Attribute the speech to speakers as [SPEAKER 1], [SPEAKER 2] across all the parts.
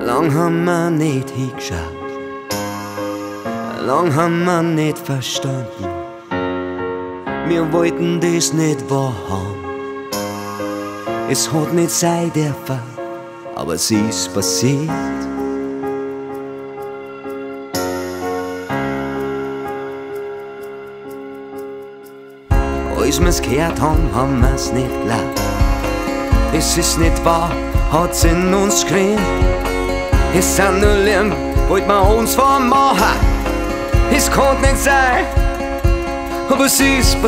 [SPEAKER 1] Lang haben wir nicht hingeschaut, lang haben wir nicht verstanden. Wir wollten das nicht wahrhaben. Es hat nicht sein dürfen, aber es ist passiert. Als wir's gehört haben, haben wir's nicht geglaubt. Es ist nicht wahr, hat's in uns geschrien. Es sind nur Lärm, wollt man uns vermachen. Es kann nicht sein, aber es ist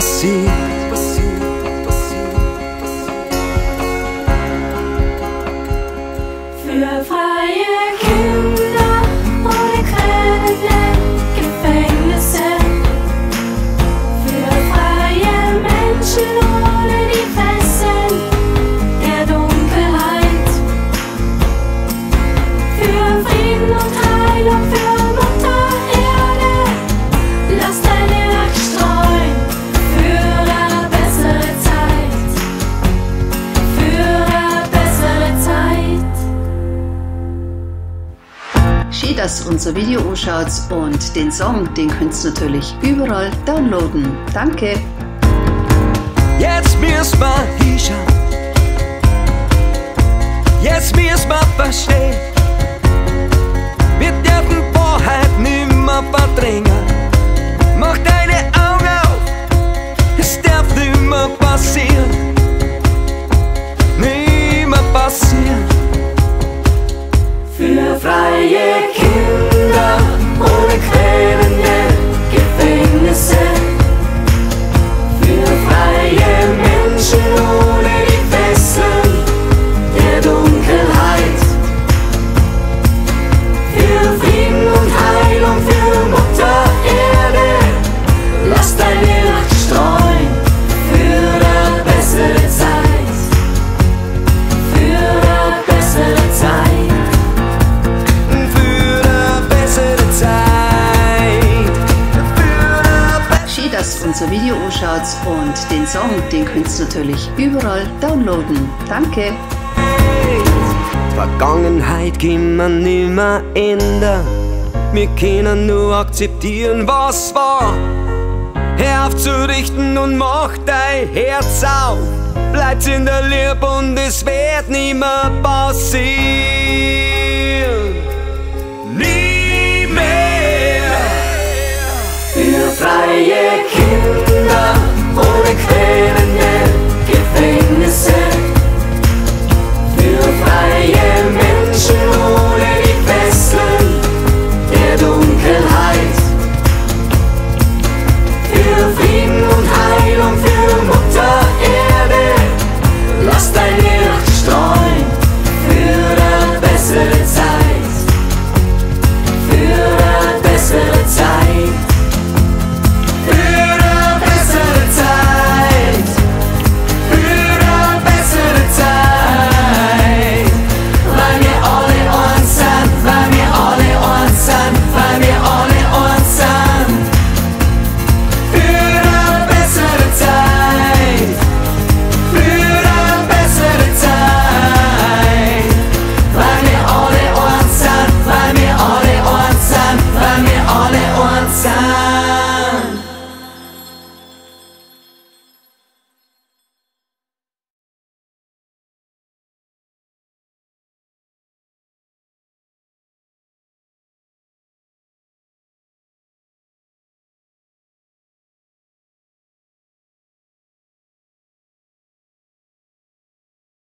[SPEAKER 2] dass ihr unser Video anschaut und den Song, den könnt ihr natürlich überall downloaden. Danke!
[SPEAKER 1] Jetzt müssen wir hinschauen. Jetzt müssen wir verstehen. Wir dürfen Wahrheit nimmer verdrängen. Mach deine Augen auf, es darf nimmer passieren. Nimmer passieren.
[SPEAKER 3] Für freie Kinder
[SPEAKER 2] Morning came. Unser Video anschaut und den Song, den könnt ihr natürlich überall downloaden. Danke!
[SPEAKER 1] Vergangenheit kann man nimmer ändern. Wir können nur akzeptieren, was war. Hör auf zu richten und mach dein Herz auf. Bleib's in der Liebe und es wird nimmer passieren. Eigi
[SPEAKER 3] kinda og ekki